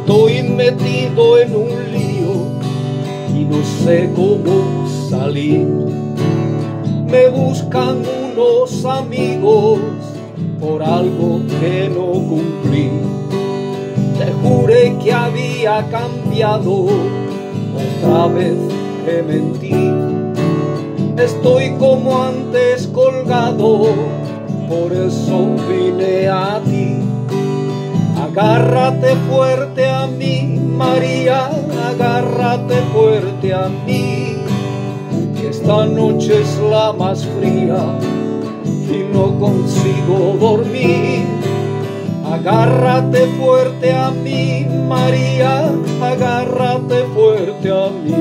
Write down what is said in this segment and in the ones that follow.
Estoy metido en un lío y no sé cómo salir. Me buscan unos amigos por algo que no cumplí. Te juré que había cambiado, otra vez que mentí. Estoy como antes colgado, por eso vine a ti. Agárrate fuerte a mí, María, agárrate fuerte a mí. Que esta noche es la más fría y no consigo dormir. Agárrate fuerte a mí, María, agárrate fuerte a mí.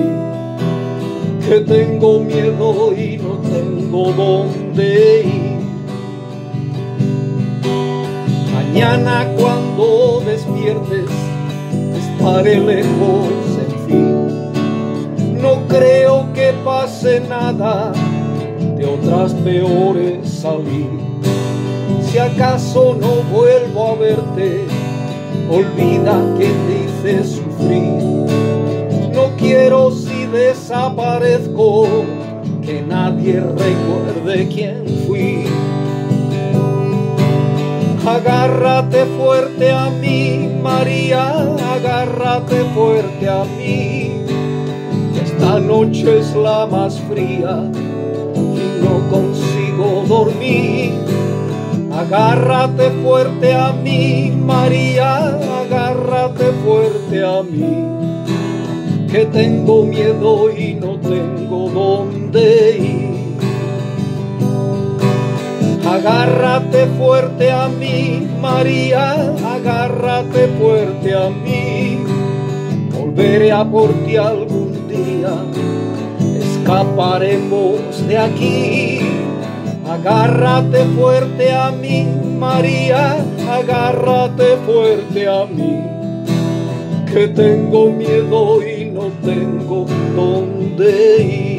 Que tengo miedo y no tengo dónde ir. Cuando despiertes estaré lejos, en fin. No creo que pase nada, de otras peores salir. Si acaso no vuelvo a verte, olvida que te hice sufrir. No quiero si desaparezco, que nadie recuerde quién fui. Agárrate fuerte a mí, María, agárrate fuerte a mí. Esta noche es la más fría y no consigo dormir. Agárrate fuerte a mí, María, agárrate fuerte a mí. Que tengo miedo y no tengo dónde ir. Agárrate fuerte a mí, María, agárrate fuerte a mí. Volveré a por ti algún día, escaparemos de aquí. Agárrate fuerte a mí, María, agárrate fuerte a mí. Que tengo miedo y no tengo dónde ir.